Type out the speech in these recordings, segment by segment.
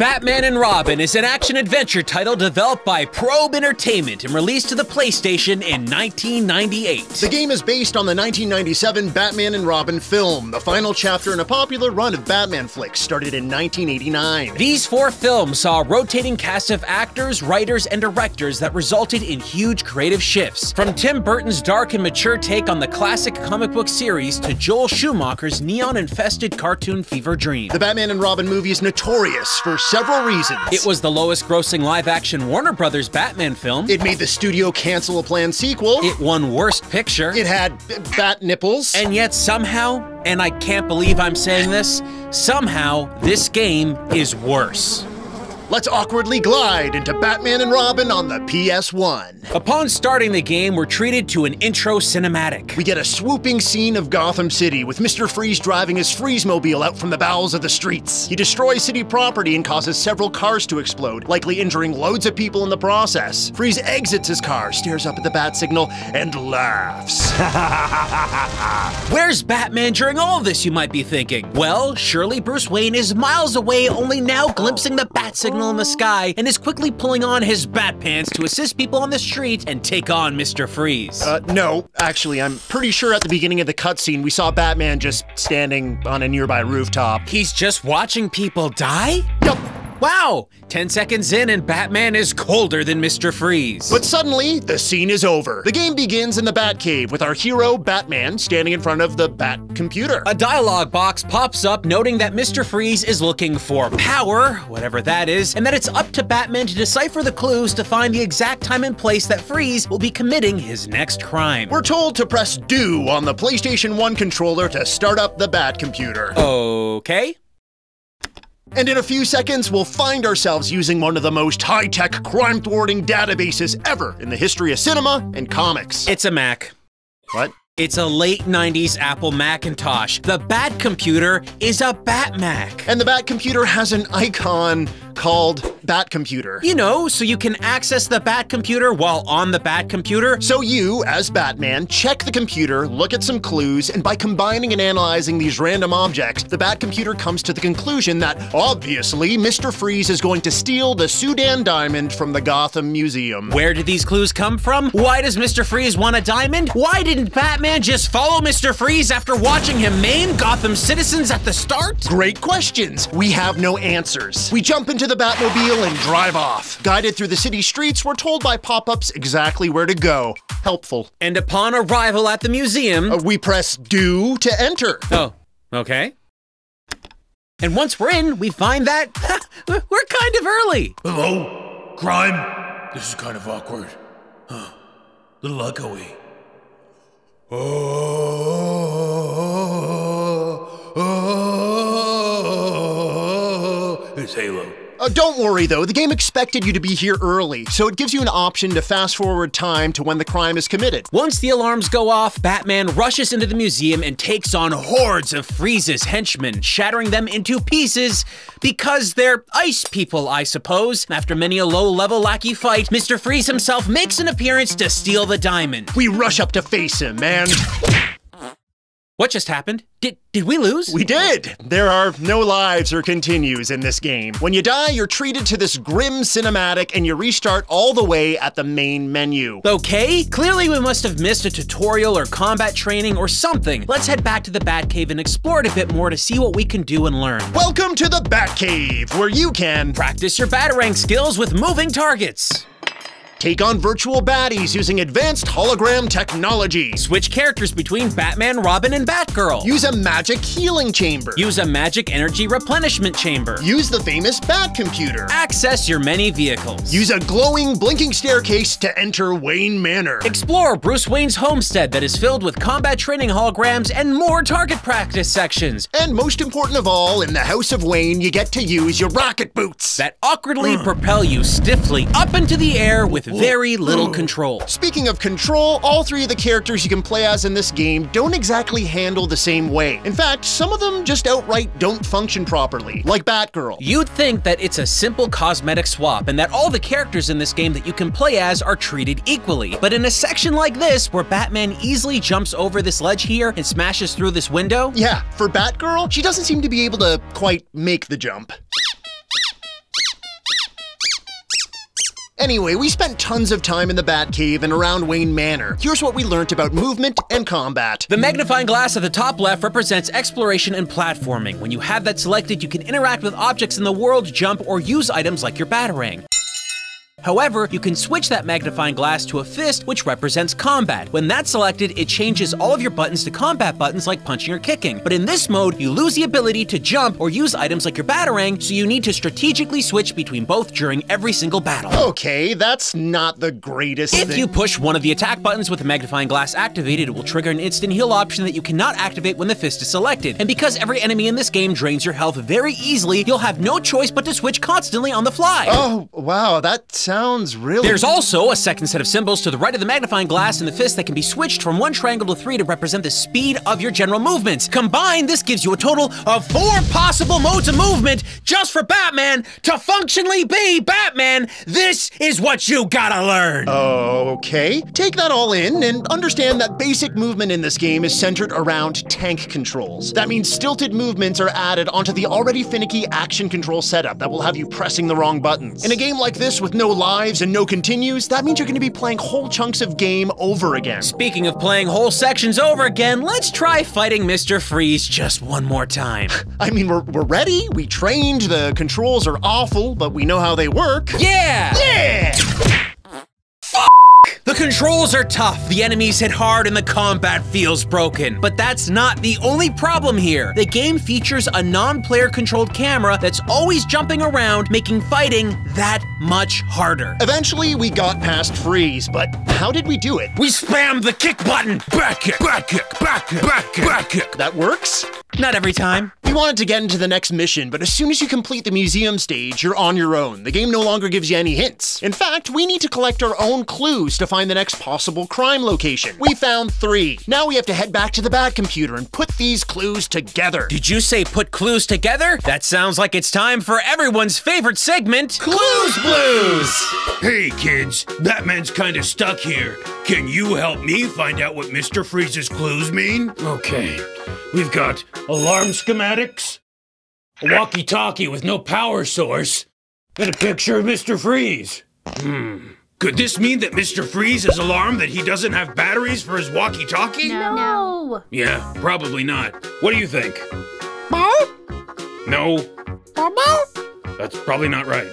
Batman and Robin is an action adventure title developed by Probe Entertainment and released to the PlayStation in 1998. The game is based on the 1997 Batman and Robin film, the final chapter in a popular run of Batman flicks started in 1989. These four films saw a rotating cast of actors, writers, and directors that resulted in huge creative shifts. From Tim Burton's dark and mature take on the classic comic book series to Joel Schumacher's neon-infested cartoon fever dream. The Batman and Robin movie is notorious for several reasons. It was the lowest grossing live action Warner Brothers Batman film. It made the studio cancel a planned sequel. It won Worst Picture. It had bat nipples. And yet somehow, and I can't believe I'm saying this, somehow this game is worse. Let's awkwardly glide into Batman and Robin on the PS1. Upon starting the game, we're treated to an intro cinematic. We get a swooping scene of Gotham City with Mr. Freeze driving his Freeze-mobile out from the bowels of the streets. He destroys city property and causes several cars to explode, likely injuring loads of people in the process. Freeze exits his car, stares up at the bat signal, and laughs. Where's Batman during all this, you might be thinking? Well, surely Bruce Wayne is miles away, only now glimpsing the bat signal in the sky and is quickly pulling on his bat pants to assist people on the street and take on Mr. Freeze. Uh, no, actually, I'm pretty sure at the beginning of the cutscene we saw Batman just standing on a nearby rooftop. He's just watching people die? Yup. Wow! 10 seconds in and Batman is colder than Mr. Freeze. But suddenly, the scene is over. The game begins in the Batcave with our hero, Batman, standing in front of the Bat computer. A dialogue box pops up noting that Mr. Freeze is looking for power, whatever that is, and that it's up to Batman to decipher the clues to find the exact time and place that Freeze will be committing his next crime. We're told to press do on the PlayStation 1 controller to start up the Bat computer. Okay. And in a few seconds, we'll find ourselves using one of the most high-tech crime-thwarting databases ever in the history of cinema and comics. It's a Mac. What? It's a late 90s Apple Macintosh. The Bat Computer is a Bat Mac. And the Bat computer has an icon called Bat Computer. You know, so you can access the Bat Computer while on the Bat Computer. So you, as Batman, check the computer, look at some clues, and by combining and analyzing these random objects, the Bat computer comes to the conclusion that, obviously, Mr. Freeze is going to steal the Sudan diamond from the Gotham Museum. Where did these clues come from? Why does Mr. Freeze want a diamond? Why didn't Batman just follow Mr. Freeze after watching him maim Gotham citizens at the start? Great questions. We have no answers. We jump into the Batmobile and drive off. Guided through the city streets, we're told by pop-ups exactly where to go. Helpful. And upon arrival at the museum. Uh, we press do to enter. Oh, okay. And once we're in, we find that we're kind of early. Hello? Crime? This is kind of awkward. Huh. Little echoey. Oh, oh, It's Halo. Uh, don't worry though, the game expected you to be here early, so it gives you an option to fast forward time to when the crime is committed. Once the alarms go off, Batman rushes into the museum and takes on hordes of Freeze's henchmen, shattering them into pieces because they're ice people, I suppose. After many a low-level lackey fight, Mr. Freeze himself makes an appearance to steal the diamond. We rush up to face him, and What just happened? Did did we lose? we did! There are no lives or continues in this game. When you die, you're treated to this grim cinematic and you restart all the way at the main menu. Okay, clearly we must have missed a tutorial or combat training or something. Let's head back to the Batcave and explore it a bit more to see what we can do and learn. Welcome to the Batcave, where you can Practice your Batarang skills with moving targets. Take on virtual baddies using advanced hologram technology. Switch characters between Batman, Robin, and Batgirl. Use a magic healing chamber. Use a magic energy replenishment chamber. Use the famous Bat computer. Access your many vehicles. Use a glowing, blinking staircase to enter Wayne Manor. Explore Bruce Wayne's homestead that is filled with combat training holograms and more target practice sections And most important of all, in the House of Wayne, you get to use your rocket boots. that awkwardly propel you stiffly up into the air with very little hmm. control. Speaking of control, all three of the characters you can play as in this game don't exactly handle the same way. In fact, some of them just outright don't function properly, like Batgirl. You'd think that it's a simple cosmetic swap and that all the characters in this game that you can play as are treated equally. But in a section like this, where Batman easily jumps over this ledge here and smashes through this window, Yeah, for Batgirl, she doesn't seem to be able to quite make the jump. Anyway, we spent tons of time in the Batcave and around Wayne Manor. Here's what we learned about movement and combat. The magnifying glass at the top left represents exploration and platforming. When you have that selected, you can interact with objects in the world, jump, or use items like your Batarang. However, you can switch that magnifying glass to a fist, which represents combat. When that's selected, it changes all of your buttons to combat buttons like punching or kicking. But in this mode, you lose the ability to jump or use items like your Batarang, so you need to strategically switch between both during every single battle. Okay, that's not the greatest If thing. you push one of the attack buttons with the magnifying glass activated, it will trigger an instant heal option that you cannot activate when the fist is selected. And because every enemy in this game drains your health very easily, you'll have no choice but to switch constantly on the fly. Oh, wow, that sounds really. There's also a second set of symbols to the right of the magnifying glass and the fist that can be switched from one triangle to three to represent the speed of your general movements. Combined, this gives you a total of four possible modes of movement just for Batman to functionally be Batman. This is what you gotta learn. Okay, take that all in and understand that basic movement in this game is centered around tank controls. That means stilted movements are added onto the already finicky action control setup that will have you pressing the wrong buttons. In a game like this with no lives and no continues, that means you're going to be playing whole chunks of game over again. Speaking of playing whole sections over again, let's try fighting Mr. Freeze just one more time. I mean, we're, we're ready, we trained, the controls are awful, but we know how they work. Yeah! Yeah! The controls are tough, the enemies hit hard, and the combat feels broken. But that's not the only problem here. The game features a non-player controlled camera that's always jumping around, making fighting that much harder. Eventually, we got past Freeze, but how did we do it? We spammed the kick button! Back kick, back kick, back kick, back kick, back kick. That works? Not every time. We wanted to get into the next mission, but as soon as you complete the museum stage, you're on your own. The game no longer gives you any hints. In fact, we need to collect our own clues to find the next possible crime location. We found three. Now we have to head back to the Bat computer and put these clues together. Did you say put clues together? That sounds like it's time for everyone's favorite segment, Clues Blues! Hey kids, Batman's kinda stuck here. Can you help me find out what Mr. Freeze's clues mean? Okay, we've got alarm schematics, a walkie talkie with no power source, and a picture of Mr. Freeze. Hmm. Could this mean that Mr. Freeze is alarmed that he doesn't have batteries for his walkie talkie? No. Yeah, probably not. What do you think? No. That's probably not right.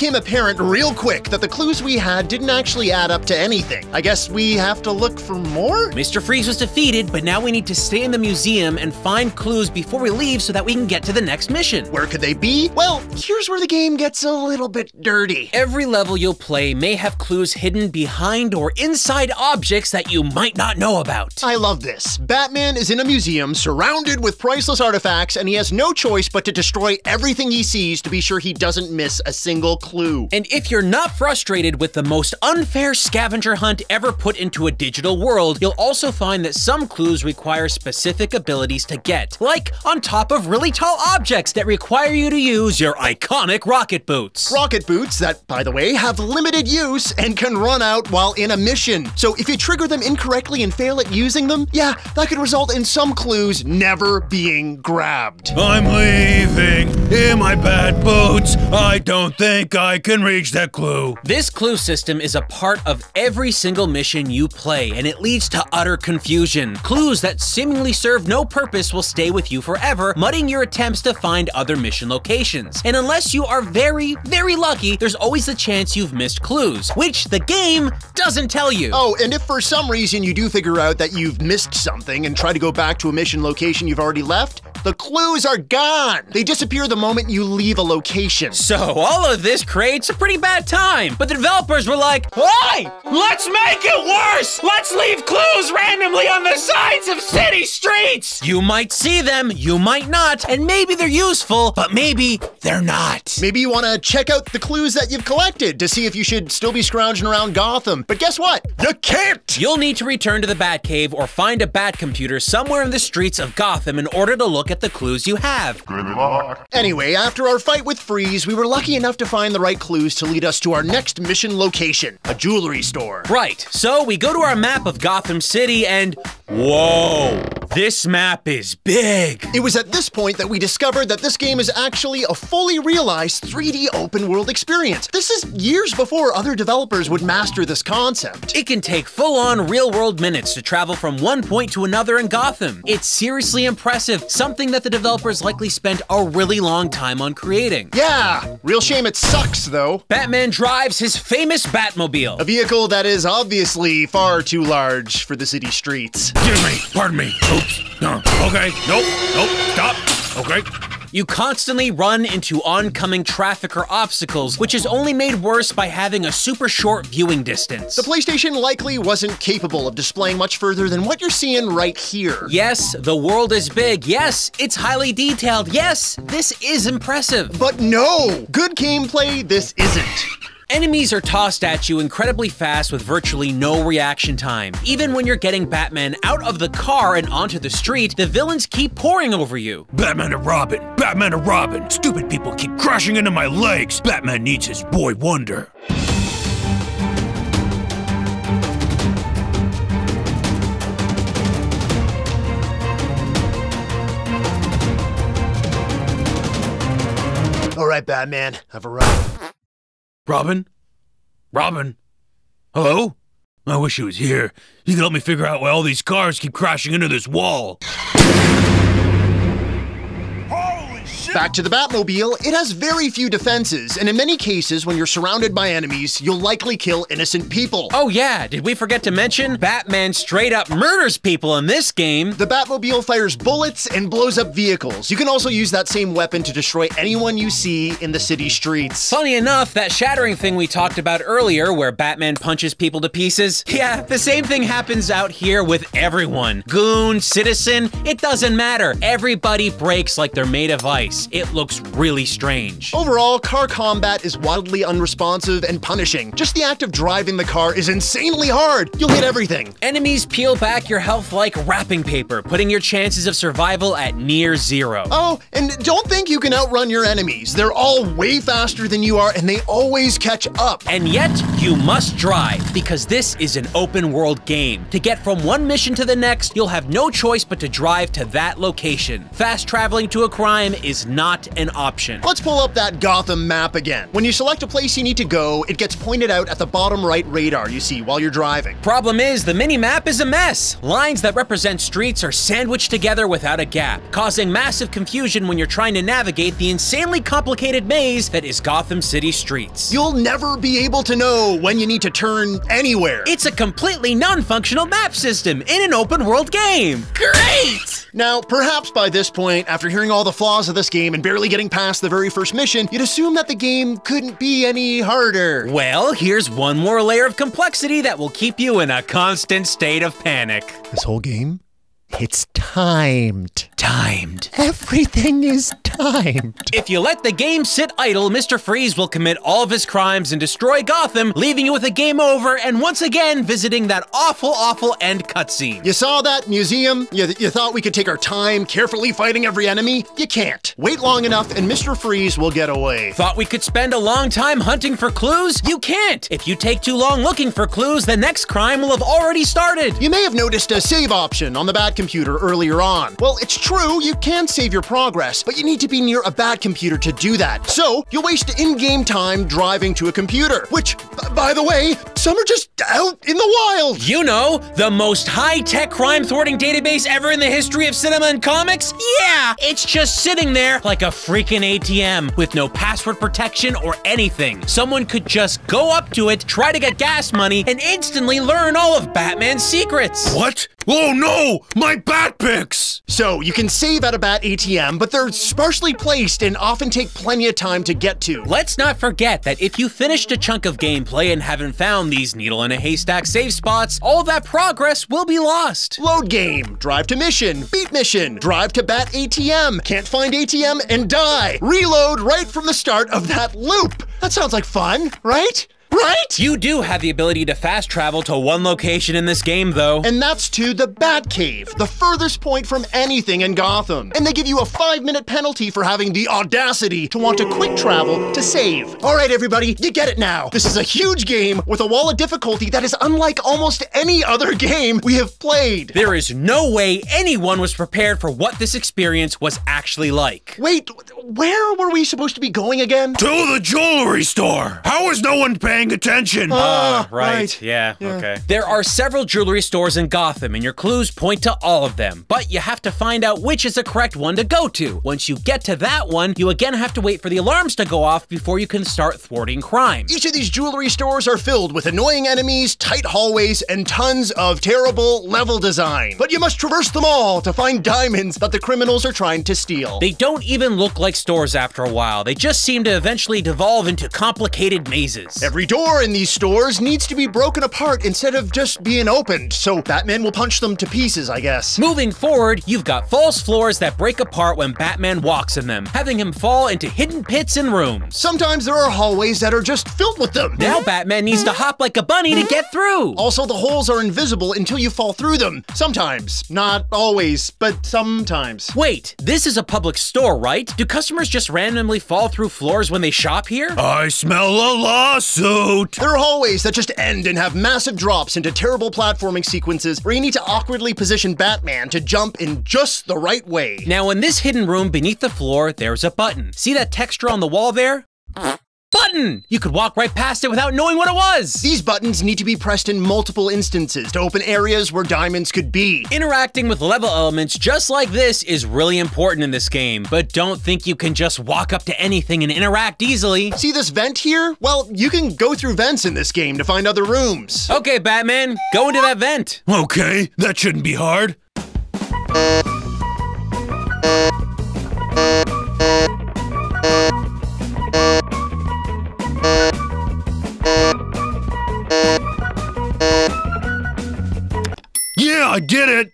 Became apparent real quick that the clues we had didn't actually add up to anything. I guess we have to look for more? Mr. Freeze was defeated, but now we need to stay in the museum and find clues before we leave so that we can get to the next mission. Where could they be? Well, here's where the game gets a little bit dirty. Every level you'll play may have clues hidden behind or inside objects that you might not know about. I love this. Batman is in a museum surrounded with priceless artifacts, and he has no choice but to destroy everything he sees to be sure he doesn't miss a single clue. And if you're not frustrated with the most unfair scavenger hunt ever put into a digital world, you'll also find that some clues require specific abilities to get, like on top of really tall objects that require you to use your iconic rocket boots. Rocket boots that, by the way, have limited use and can run out while in a mission. So if you trigger them incorrectly and fail at using them, yeah, that could result in some clues never being grabbed. I'm leaving in my bad boots. I don't think I can reach that clue. This clue system is a part of every single mission you play, and it leads to utter confusion. Clues that seemingly serve no purpose will stay with you forever, mudding your attempts to find other mission locations. And unless you are very, very lucky, there's always the chance you've missed clues, which the game doesn't tell you. Oh, and if for some reason you do figure out that you've missed something and try to go back to a mission location you've already left, the clues are gone. They disappear the moment you leave a location. So all of this creates a pretty bad time. But the developers were like, Hey, let's make it worse! Let's leave clues randomly on the sides of city streets! You might see them, you might not, and maybe they're useful, but maybe they're not. Maybe you want to check out the clues that you've collected to see if you should still be scrounging around Gotham. But guess what? You can't! You'll need to return to the Batcave or find a Bat computer somewhere in the streets of Gotham in order to look at the clues you have. Anyway, after our fight with Freeze, we were lucky enough to find the right clues to lead us to our next mission location, a jewelry store. Right, so we go to our map of Gotham City and whoa! This map is big. It was at this point that we discovered that this game is actually a fully realized 3D open world experience. This is years before other developers would master this concept. It can take full on real world minutes to travel from one point to another in Gotham. It's seriously impressive, something that the developers likely spent a really long time on creating. Yeah, real shame it sucks though. Batman drives his famous Batmobile. A vehicle that is obviously far too large for the city streets. Excuse me. Pardon me. Oops. No. Okay. Nope. Nope. Stop. Okay. You constantly run into oncoming traffic or obstacles, which is only made worse by having a super short viewing distance. The PlayStation likely wasn't capable of displaying much further than what you're seeing right here. Yes, the world is big. Yes, it's highly detailed. Yes, this is impressive. But no! Good gameplay, this isn't. Enemies are tossed at you incredibly fast with virtually no reaction time. Even when you're getting Batman out of the car and onto the street, the villains keep pouring over you. Batman and Robin. Batman and Robin. Stupid people keep crashing into my legs. Batman needs his boy Wonder. All right, Batman, I've arrived. Robin? Robin? Hello? I wish he was here. He could help me figure out why all these cars keep crashing into this wall. Back to the Batmobile, it has very few defenses, and in many cases, when you're surrounded by enemies, you'll likely kill innocent people. Oh yeah, did we forget to mention? Batman straight up murders people in this game. The Batmobile fires bullets and blows up vehicles. You can also use that same weapon to destroy anyone you see in the city streets. Funny enough, that shattering thing we talked about earlier, where Batman punches people to pieces, yeah, the same thing happens out here with everyone. Goon, citizen, it doesn't matter. Everybody breaks like they're made of ice. It looks really strange. Overall, car combat is wildly unresponsive and punishing. Just the act of driving the car is insanely hard. You'll hit everything. Enemies peel back your health like wrapping paper, putting your chances of survival at near zero. Oh, and don't think you can outrun your enemies. They're all way faster than you are, and they always catch up. And yet, you must drive, because this is an open world game. To get from one mission to the next, you'll have no choice but to drive to that location. Fast traveling to a crime is not an option. Let's pull up that Gotham map again. When you select a place you need to go, it gets pointed out at the bottom right radar you see while you're driving. Problem is, the mini-map is a mess. Lines that represent streets are sandwiched together without a gap, causing massive confusion when you're trying to navigate the insanely complicated maze that is Gotham City streets. You'll never be able to know when you need to turn anywhere. It's a completely non-functional map system in an open world game. Great! Now, perhaps by this point, after hearing all the flaws of this game and barely getting past the very first mission, you'd assume that the game couldn't be any harder. Well, here's one more layer of complexity that will keep you in a constant state of panic. This whole game? It's timed. Timed. Everything is timed. If you let the game sit idle, Mr. Freeze will commit all of his crimes and destroy Gotham, leaving you with a game over and once again visiting that awful, awful end cutscene. You saw that museum? You, you thought we could take our time carefully fighting every enemy? You can't. Wait long enough and Mr. Freeze will get away. Thought we could spend a long time hunting for clues? You can't! If you take too long looking for clues, the next crime will have already started. You may have noticed a save option on the Bat computer earlier on. Well, it's true, you can save your progress, but you need to be near a Bat computer to do that. So, you'll waste in-game time driving to a computer, which, by the way, some are just out in the wild. You know, the most high-tech crime-thwarting database ever in the history of cinema and comics? Yeah, it's just sitting there like a freaking ATM with no password protection or anything. Someone could just go up to it, try to get gas money, and instantly learn all of Batman's secrets. What? Oh no! My bat picks! So, you can save at a bat ATM, but they're sparsely placed and often take plenty of time to get to. Let's not forget that if you finished a chunk of gameplay and haven't found these needle in a haystack save spots, all that progress will be lost. Load game, drive to mission, beat mission, drive to bat ATM, can't find ATM and die. Reload right from the start of that loop. That sounds like fun, right? Right? You do have the ability to fast travel to one location in this game, though. And that's to the Batcave, the furthest point from anything in Gotham. And they give you a five minute penalty for having the audacity to want to quick travel to save. All right, everybody, you get it now. This is a huge game with a wall of difficulty that is unlike almost any other game we have played. There is no way anyone was prepared for what this experience was actually like. Wait, where were we supposed to be going again? To the jewelry store. How is no one paying attention? Ah, right. right. Yeah, okay. There are several jewelry stores in Gotham, and your clues point to all of them, but you have to find out which is the correct one to go to. Once you get to that one, you again have to wait for the alarms to go off before you can start thwarting crime. Each of these jewelry stores are filled with annoying enemies, tight hallways, and tons of terrible level design. But you must traverse them all to find diamonds that the criminals are trying to steal. They don't even look like stores after a while. They just seem to eventually devolve into complicated mazes. Every door in these stores needs to be broken apart instead of just being opened, so Batman will punch them to pieces, I guess. Moving forward, you've got false floors that break apart when Batman walks in them, having him fall into hidden pits and rooms. Sometimes there are hallways that are just filled with them. Now Batman needs to hop like a bunny to get through. Also, the holes are invisible until you fall through them. Sometimes. Not always, but sometimes. Wait, this is a public store, right? Do customers just randomly fall through floors when they shop here? I smell a lawsuit. There are hallways that just end and have massive drops into terrible platforming sequences where you need to awkwardly position Batman to jump in just the right way. Now, in this hidden room beneath the floor, there's a button. See that texture on the wall there? Button! You could walk right past it without knowing what it was! These buttons need to be pressed in multiple instances to open areas where diamonds could be. Interacting with level elements just like this is really important in this game, but don't think you can just walk up to anything and interact easily. See this vent here? Well, you can go through vents in this game to find other rooms. Okay, Batman, go into that vent. Okay, that shouldn't be hard. Yeah, I did it.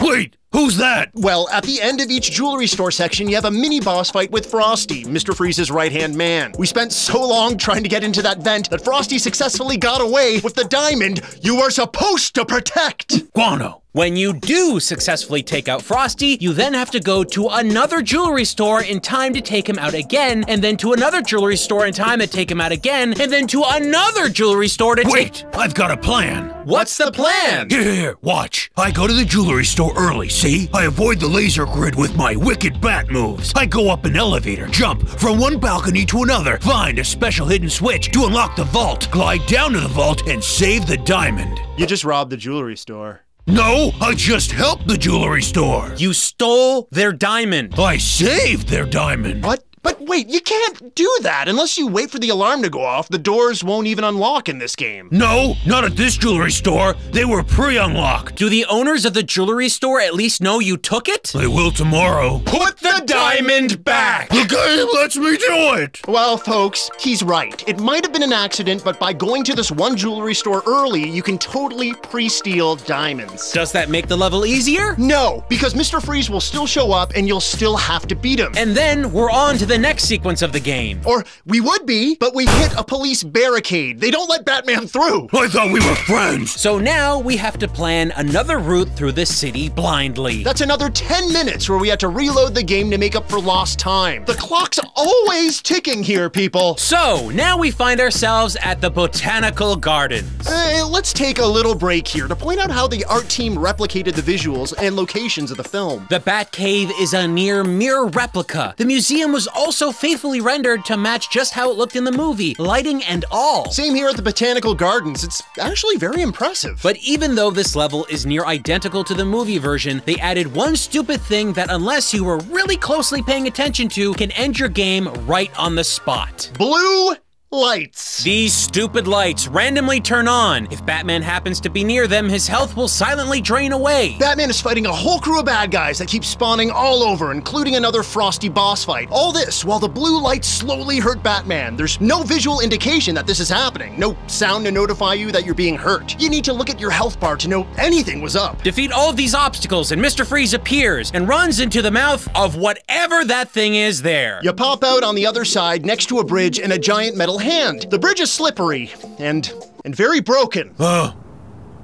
Wait, who's that? Well, at the end of each jewelry store section, you have a mini boss fight with Frosty, Mr. Freeze's right hand man. We spent so long trying to get into that vent that Frosty successfully got away with the diamond you were supposed to protect. Guano. When you do successfully take out Frosty, you then have to go to another jewelry store in time to take him out again, and then to another jewelry store in time to take him out again, and then to another jewelry store to take. Wait, I've got a plan. What's the plan? Here, here, here, watch. I go to the jewelry store early, see? I avoid the laser grid with my wicked bat moves. I go up an elevator, jump from one balcony to another, find a special hidden switch to unlock the vault, glide down to the vault, and save the diamond. You just robbed the jewelry store. No, I just helped the jewelry store. You stole their diamond. I saved their diamond. What? But wait, you can't do that unless you wait for the alarm to go off. The doors won't even unlock in this game. No, not at this jewelry store. They were pre-unlocked. Do the owners of the jewelry store at least know you took it? They will tomorrow. Put the diamond back! The game lets me do it. Well, folks, he's right. It might have been an accident, but by going to this one jewelry store early, you can totally pre-steal diamonds. Does that make the level easier? No, because Mr. Freeze will still show up and you'll still have to beat him. And then we're on to the next sequence of the game. or we would be, but we hit a police barricade. They don't let Batman through. I thought we were friends. So now we have to plan another route through the city blindly. That's another 10 minutes where we had to reload the game to make up for lost time. The clock's always ticking here, people. So now we find ourselves at the Botanical Gardens. Uh, let's take a little break here to point out how the art team replicated the visuals and locations of the film. The Batcave is a near mirror replica. The museum was also faithfully rendered to match just how it looked in the movie, lighting and all. Same here at the Botanical Gardens. It's actually very impressive. But even though this level is near identical to the movie version, they added one stupid thing that unless you were really closely paying attention to, can end your game right on the spot. blue lights. These stupid lights randomly turn on. If Batman happens to be near them, his health will silently drain away. Batman is fighting a whole crew of bad guys that keep spawning all over, including another frosty boss fight. All this while the blue lights slowly hurt Batman. There's no visual indication that this is happening, no sound to notify you that you're being hurt. You need to look at your health bar to know anything was up. Defeat all of these obstacles, and Mr. Freeze appears and runs into the mouth of whatever that thing is there. You pop out on the other side next to a bridge and a giant metal hand. The bridge is slippery and and very broken. Uh,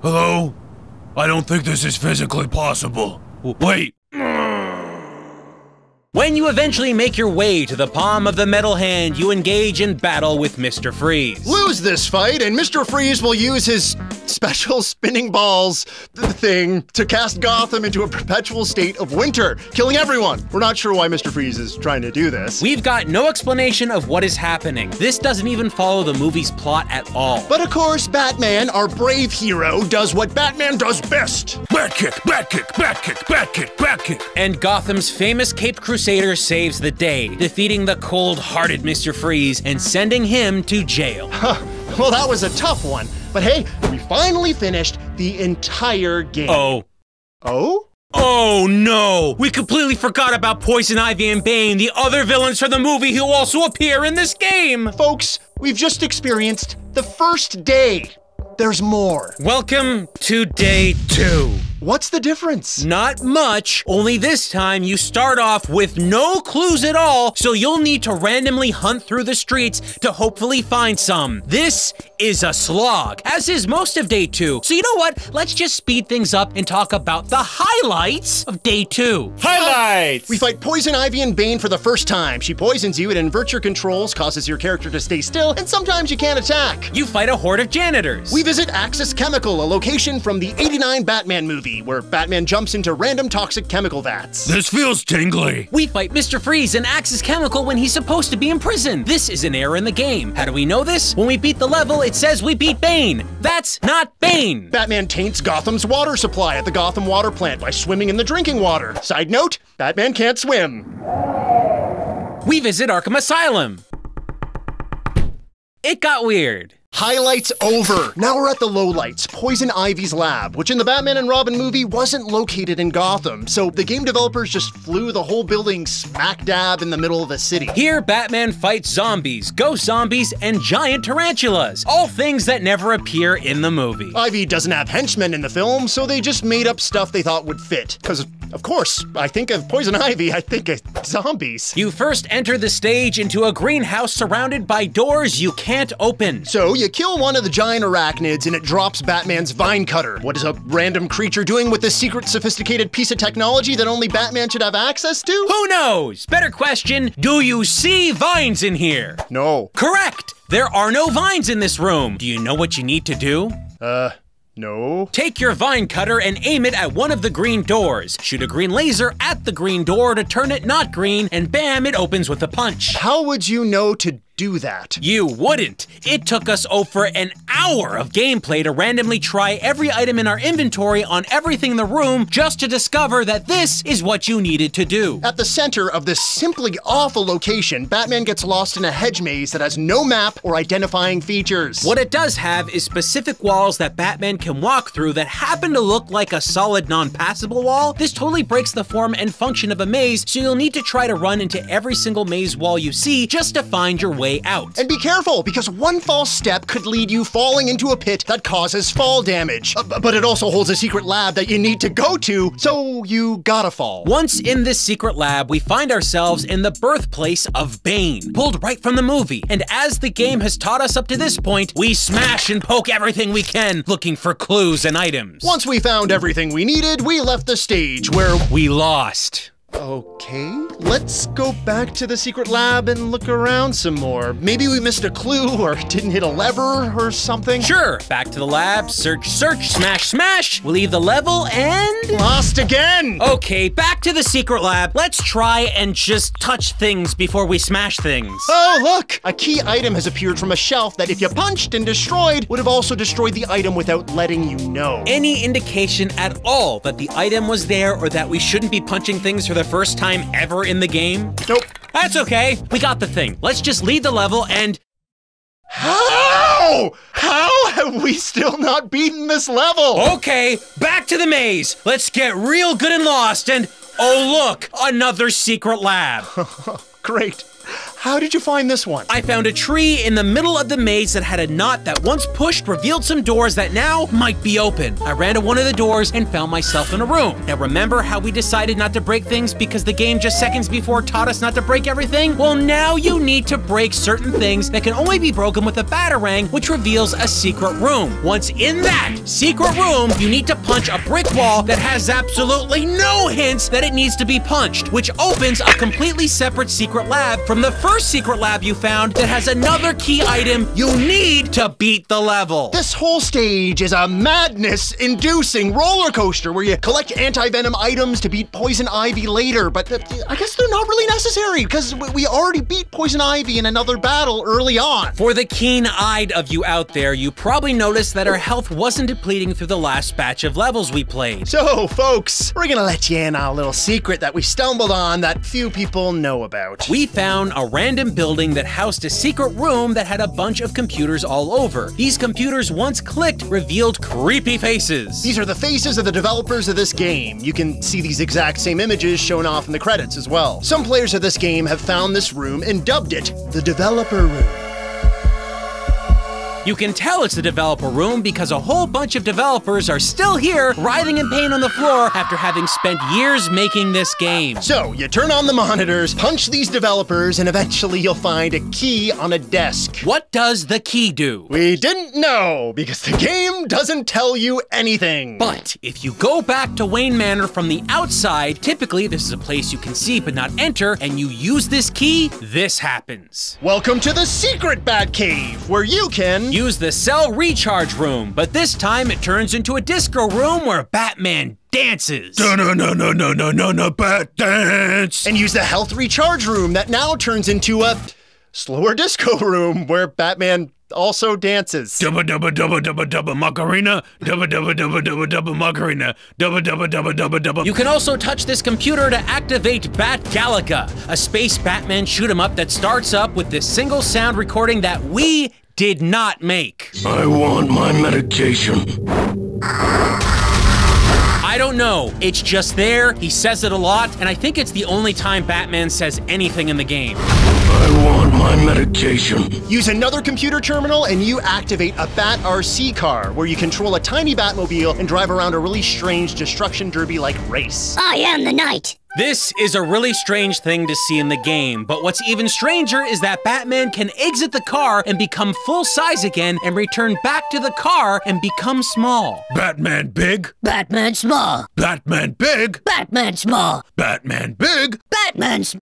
hello? I don't think this is physically possible. Wait. When you eventually make your way to the palm of the metal hand, you engage in battle with Mr. Freeze. Lose this fight, and Mr. Freeze will use his special spinning balls thing to cast Gotham into a perpetual state of winter, killing everyone. We're not sure why Mr. Freeze is trying to do this. We've got no explanation of what is happening. This doesn't even follow the movie's plot at all. But of course, Batman, our brave hero, does what Batman does best. Bat kick, bat kick, bat kick, bat kick, bat kick. And Gotham's famous Cape Crusader saves the day, defeating the cold-hearted Mr. Freeze and sending him to jail. well, that was a tough one. But hey, we finally finished the entire game. Oh. Oh? Oh no! We completely forgot about Poison Ivy and Bane, the other villains from the movie who also appear in this game! Folks, we've just experienced the first day. There's more. Welcome to day two. What's the difference? Not much, only this time you start off with no clues at all, so you'll need to randomly hunt through the streets to hopefully find some. This is a slog, as is most of day two. So you know what? Let's just speed things up and talk about the highlights of day two. Highlights! We fight Poison Ivy and Bane for the first time. She poisons you, it inverts your controls, causes your character to stay still, and sometimes you can't attack. You fight a horde of janitors. We visit Axis Chemical, a location from the 89 Batman movie, where Batman jumps into random toxic chemical vats. This feels tingly. We fight Mr. Freeze and Axis Chemical when he's supposed to be in prison. This is an error in the game. How do we know this? When we beat the level, it says we beat Bane. That's not Bane. Batman taints Gotham's water supply at the Gotham water plant by swimming in the drinking water. Side note, Batman can't swim. We visit Arkham Asylum. It got weird. Highlights over. Now we're at the lowlights, Poison Ivy's lab, which in the Batman and Robin movie wasn't located in Gotham, so the game developers just flew the whole building smack dab in the middle of the city. Here, Batman fights zombies, ghost zombies, and giant tarantulas, all things that never appear in the movie. Ivy doesn't have henchmen in the film, so they just made up stuff they thought would fit. Because, of course, I think of Poison Ivy, I think of zombies. You first enter the stage into a greenhouse surrounded by doors you can't open. So you kill one of the giant arachnids and it drops Batman's vine cutter. What is a random creature doing with this secret sophisticated piece of technology that only Batman should have access to? Who knows? Better question, do you see vines in here? No. Correct! There are no vines in this room. Do you know what you need to do? Uh, no. Take your vine cutter and aim it at one of the green doors. Shoot a green laser at the green door to turn it not green, and bam, it opens with a punch. How would you know to do that? You wouldn't. It took us over an hour of gameplay to randomly try every item in our inventory on everything in the room just to discover that this is what you needed to do. At the center of this simply awful location, Batman gets lost in a hedge maze that has no map or identifying features. What it does have is specific walls that Batman can walk through that happen to look like a solid non-passable wall. This totally breaks the form and function of a maze, so you'll need to try to run into every single maze wall you see just to find your way out. And be careful, because one false step could lead you falling into a pit that causes fall damage. Uh, but it also holds a secret lab that you need to go to, so you gotta fall. Once in this secret lab, we find ourselves in the birthplace of Bane, pulled right from the movie. And as the game has taught us up to this point, we smash and poke everything we can, looking for clues and items. Once we found everything we needed, we left the stage where we lost. Okay, let's go back to the secret lab and look around some more. Maybe we missed a clue or didn't hit a lever or something. Sure, back to the lab, search, search, smash, smash. We leave the level and... Lost again! Okay, back to the secret lab. Let's try and just touch things before we smash things. Oh, look! A key item has appeared from a shelf that if you punched and destroyed, would have also destroyed the item without letting you know. Any indication at all that the item was there or that we shouldn't be punching things for the first time ever in the game? Nope. That's okay. We got the thing. Let's just lead the level and. How? How have we still not beaten this level? Okay, back to the maze. Let's get real good and lost and. Oh, look, another secret lab. Great. How did you find this one? I found a tree in the middle of the maze that had a knot that once pushed revealed some doors that now might be open. I ran to one of the doors and found myself in a room. Now remember how we decided not to break things because the game just seconds before taught us not to break everything? Well now you need to break certain things that can only be broken with a batarang which reveals a secret room. Once in that secret room, you need to punch a brick wall that has absolutely no hints that it needs to be punched, which opens a completely separate secret lab from the first secret lab you found that has another key item you need to beat the level. This whole stage is a madness inducing roller coaster where you collect anti venom items to beat Poison Ivy later, but I guess they're not really necessary because we already beat Poison Ivy in another battle early on. For the keen eyed of you out there, you probably noticed that our health wasn't depleting through the last batch of levels we played. So, folks, we're gonna let you in on a little secret that we stumbled on that few people know about. We found a random building that housed a secret room that had a bunch of computers all over. These computers, once clicked, revealed creepy faces. These are the faces of the developers of this game. You can see these exact same images shown off in the credits as well. Some players of this game have found this room and dubbed it the Developer Room. You can tell it's the developer room because a whole bunch of developers are still here, writhing in pain on the floor after having spent years making this game. So, you turn on the monitors, punch these developers, and eventually you'll find a key on a desk. What does the key do? We didn't know because the game doesn't tell you anything. But if you go back to Wayne Manor from the outside, typically this is a place you can see but not enter, and you use this key, this happens. Welcome to the secret Batcave, where you can Mm-hmm. Use the cell recharge room, but this time it turns into a disco room where Batman dances. No, no, no, no, no, no, no, no, bat dance. and use the health recharge room that now turns into a slower disco room where Batman also dances. Dubba dubba dubba dubba dubba macarena. Dubba dubba dubba dubba dubba macarena. Dubba dubba dubba dubba dubba. You can also touch this computer to activate Bat Galaga, a space Batman shoot 'em up that starts up with this single sound recording that we did not make. I want my medication. I don't know. It's just there. He says it a lot, and I think it's the only time Batman says anything in the game. I want my medication. Use another computer terminal and you activate a Bat RC car where you control a tiny Batmobile and drive around a really strange destruction derby like race. I am the knight. This is a really strange thing to see in the game, but what's even stranger is that Batman can exit the car and become full size again and return back to the car and become small. Batman big. Batman small. Batman big. Batman small. Batman big. Batman small.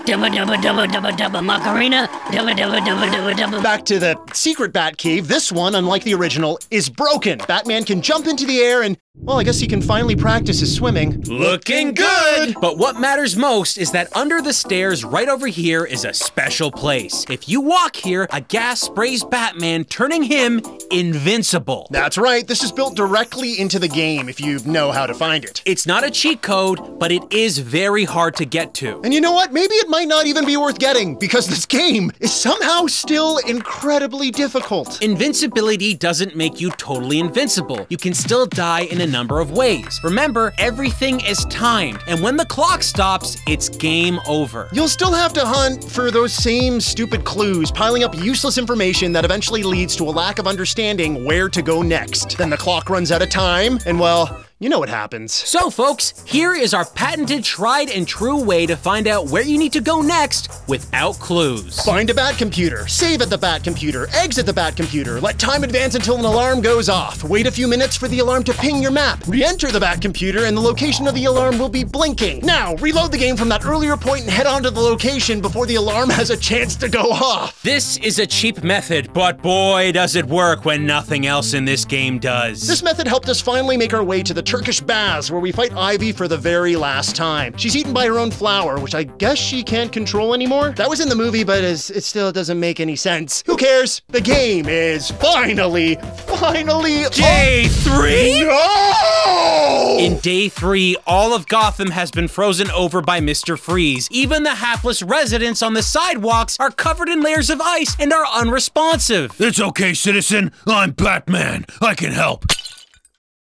Dubba dubba dubba dubba dubba Macarena. Dubba dubba dubba dubba dubba. Back to the secret Batcave, this one, unlike the original, is broken. Batman can jump into the air and, well, I guess he can finally practice his swimming. Looking good! But what matters most is that under the stairs right over here is a special place. If you walk here, a gas sprays Batman, turning him invincible. That's right, this is built directly into the game if you know how to find it. It's not a cheat code, but it is very hard to get to. And you know what? Maybe it might not even be worth getting because this game is somehow still incredibly difficult. Invincibility doesn't make you totally invincible. You can still die in a number of ways. Remember, everything is timed, and when the clock stops, it's game over. You'll still have to hunt for those same stupid clues, piling up useless information that eventually leads to a lack of understanding where to go next. Then the clock runs out of time, and well, you know what happens. So, folks, here is our patented, tried and true way to find out where you need to go next without clues. Find a bat computer, save at the bat computer, exit the bat computer, let time advance until an alarm goes off, wait a few minutes for the alarm to ping your map, re-enter the bat computer, and the location of the alarm will be blinking. Now, reload the game from that earlier point and head on to the location before the alarm has a chance to go off. This is a cheap method, but boy, does it work when nothing else in this game does. This method helped us finally make our way to the Turkish baths where we fight Ivy for the very last time. She's eaten by her own flower, which I guess she can't control anymore. That was in the movie, but it still doesn't make any sense. Who cares? The game is finally, finally Day three? No! In day three, all of Gotham has been frozen over by Mr. Freeze. Even the hapless residents on the sidewalks are covered in layers of ice and are unresponsive. It's okay, citizen. I'm Batman. I can help.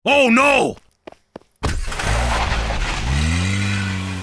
Oh no!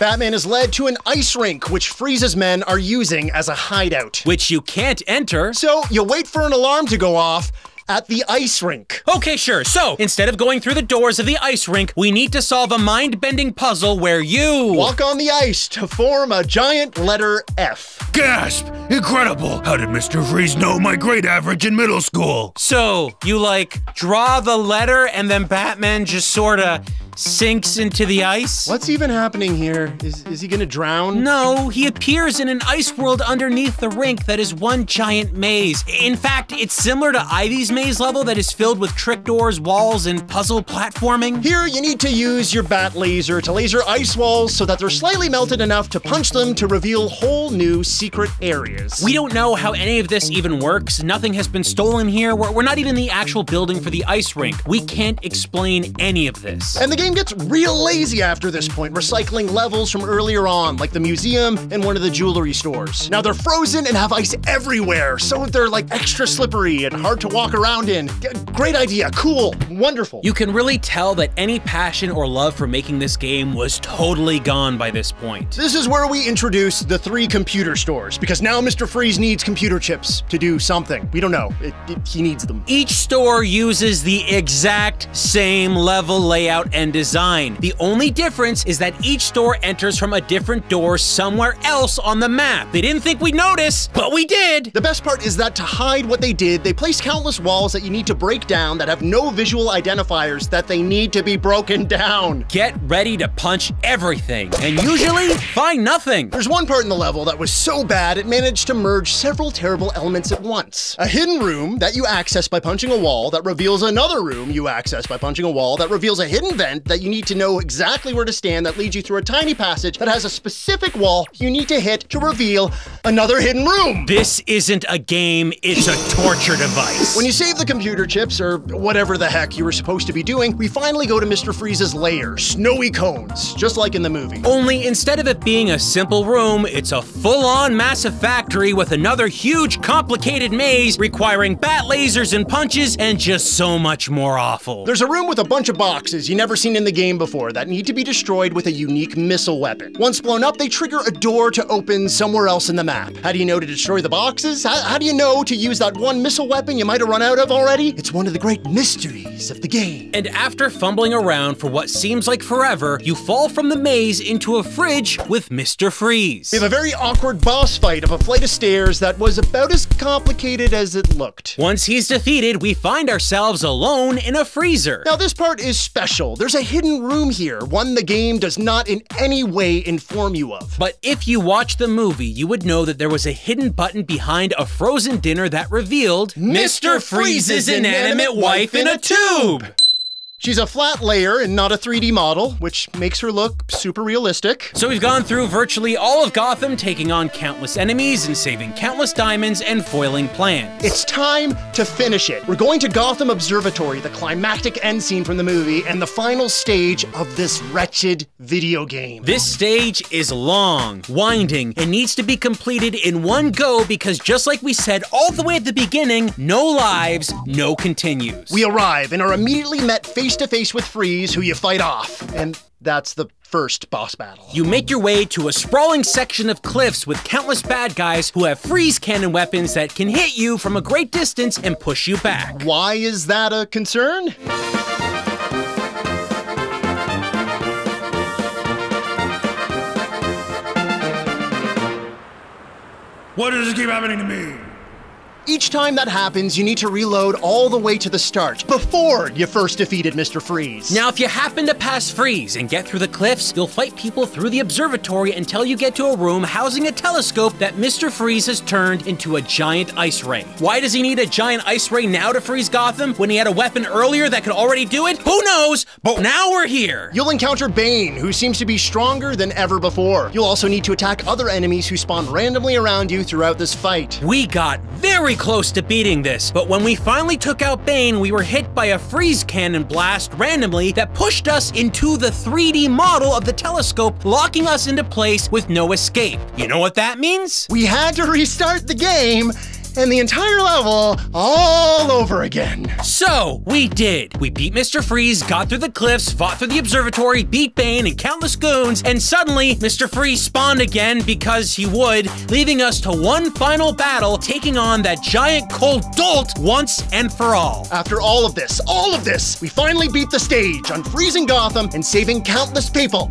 Batman is led to an ice rink, which Freeze's men are using as a hideout. Which you can't enter. So you wait for an alarm to go off, at the ice rink. Okay, sure. So, instead of going through the doors of the ice rink, we need to solve a mind bending puzzle where you walk on the ice to form a giant letter F. Gasp! Incredible! How did Mr. Freeze know my grade average in middle school? So, you like draw the letter and then Batman just sorta sinks into the ice? What's even happening here? Is, is he gonna drown? No, he appears in an ice world underneath the rink that is one giant maze. In fact, it's similar to Ivy's maze level that is filled with trick doors, walls, and puzzle platforming. Here, you need to use your bat laser to laser ice walls so that they're slightly melted enough to punch them to reveal whole new secret areas. We don't know how any of this even works. Nothing has been stolen here. We're, we're not even the actual building for the ice rink. We can't explain any of this. And the game gets real lazy after this point, recycling levels from earlier on, like the museum and one of the jewelry stores. Now they're frozen and have ice everywhere, so they're like extra slippery and hard to walk around in. Great idea, cool, wonderful. You can really tell that any passion or love for making this game was totally gone by this point. This is where we introduce the three computer stores, because now Mr. Freeze needs computer chips to do something. We don't know, it, it, he needs them. Each store uses the exact same level layout and design. The only difference is that each store enters from a different door somewhere else on the map. They didn't think we'd notice, but we did! The best part is that to hide what they did, they placed countless walls that you need to break down that have no visual identifiers that they need to be broken down. Get ready to punch everything, and usually find nothing. There's one part in the level that was so bad it managed to merge several terrible elements at once. A hidden room that you access by punching a wall that reveals another room you access by punching a wall that reveals a hidden vent that you need to know exactly where to stand that leads you through a tiny passage that has a specific wall you need to hit to reveal another hidden room. This isn't a game, it's a torture device. When you save the computer chips, or whatever the heck you were supposed to be doing, we finally go to Mr. Freeze's lair, snowy cones, just like in the movie. Only instead of it being a simple room, it's a full-on massive factory with another huge complicated maze requiring bat lasers and punches and just so much more awful. There's a room with a bunch of boxes you never seen in the game before that need to be destroyed with a unique missile weapon. Once blown up, they trigger a door to open somewhere else in the map. How do you know to destroy the boxes? How, how do you know to use that one missile weapon you might have run out of already? It's one of the great mysteries of the game. And after fumbling around for what seems like forever, you fall from the maze into a fridge with Mr. Freeze. We have a very awkward boss fight of a flight of stairs that was about as complicated as it looked. Once he's defeated, we find ourselves alone in a freezer. Now, this part is special. There's a hidden room here, one the game does not in any way inform you of. But if you watch the movie, you would know that there was a hidden button behind a frozen dinner that revealed Mr. Freeze's inanimate wife in a tube. She's a flat layer and not a 3D model, which makes her look super realistic. So we've gone through virtually all of Gotham, taking on countless enemies and saving countless diamonds and foiling plans. It's time to finish it. We're going to Gotham Observatory, the climactic end scene from the movie, and the final stage of this wretched video game. This stage is long, winding, and needs to be completed in one go because just like we said all the way at the beginning, no lives, no continues. We arrive and are immediately met face face to face with Freeze, who you fight off. And that's the first boss battle. You make your way to a sprawling section of cliffs with countless bad guys who have freeze cannon weapons that can hit you from a great distance and push you back. Why is that a concern? What does this keep happening to me? Each time that happens, you need to reload all the way to the start, before you first defeated Mr. Freeze. Now, if you happen to pass Freeze and get through the cliffs, you'll fight people through the observatory until you get to a room housing a telescope that Mr. Freeze has turned into a giant ice ray. Why does he need a giant ice ray now to freeze Gotham when he had a weapon earlier that could already do it? Who knows? But now we're here. You'll encounter Bane, who seems to be stronger than ever before. You'll also need to attack other enemies who spawn randomly around you throughout this fight. We got very very close to beating this, but when we finally took out Bane, we were hit by a freeze cannon blast randomly that pushed us into the 3D model of the telescope, locking us into place with no escape. You know what that means? We had to restart the game and the entire level all over again. So, we did. We beat Mr. Freeze, got through the cliffs, fought through the observatory, beat Bane and countless goons, and suddenly Mr. Freeze spawned again because he would, leaving us to one final battle, taking on that giant cold dolt once and for all. After all of this, all of this, we finally beat the stage on freezing Gotham and saving countless people.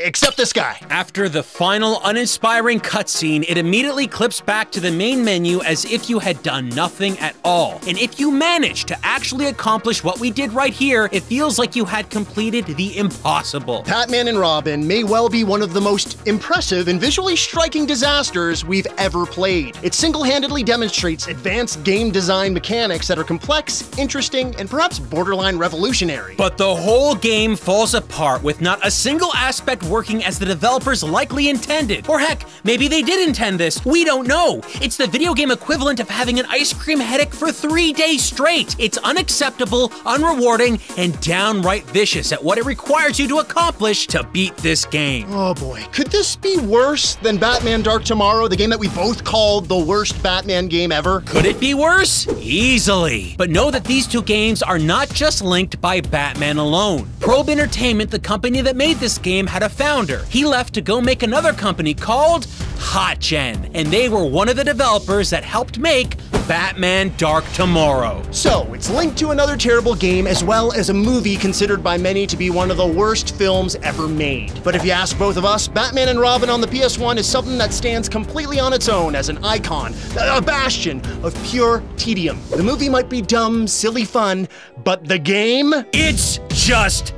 Except this guy. After the final uninspiring cutscene, it immediately clips back to the main menu as if you had done nothing at all. And if you manage to actually accomplish what we did right here, it feels like you had completed the impossible. Batman and Robin may well be one of the most impressive and visually striking disasters we've ever played. It single-handedly demonstrates advanced game design mechanics that are complex, interesting, and perhaps borderline revolutionary. But the whole game falls apart with not a single aspect working as the developers likely intended. Or heck, maybe they did intend this. We don't know. It's the video game equivalent of having an ice cream headache for three days straight. It's unacceptable, unrewarding, and downright vicious at what it requires you to accomplish to beat this game. Oh boy, could this be worse than Batman Dark Tomorrow, the game that we both called the worst Batman game ever? Could it be worse? Easily. But know that these two games are not just linked by Batman alone. Probe Entertainment, the company that made this game, had a founder. He left to go make another company called HotGen, and they were one of the developers that helped make Batman Dark Tomorrow. So, it's linked to another terrible game as well as a movie considered by many to be one of the worst films ever made. But if you ask both of us, Batman and Robin on the PS1 is something that stands completely on its own as an icon, a bastion of pure tedium. The movie might be dumb, silly fun, but the game? It's just